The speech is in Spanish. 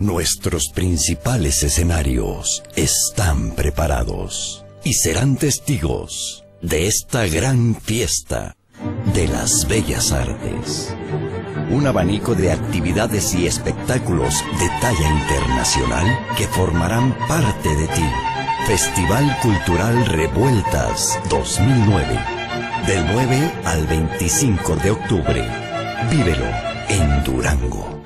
Nuestros principales escenarios están preparados y serán testigos de esta gran fiesta de las bellas artes. Un abanico de actividades y espectáculos de talla internacional que formarán parte de ti. Festival Cultural Revueltas 2009. Del 9 al 25 de octubre. Vívelo en Durango.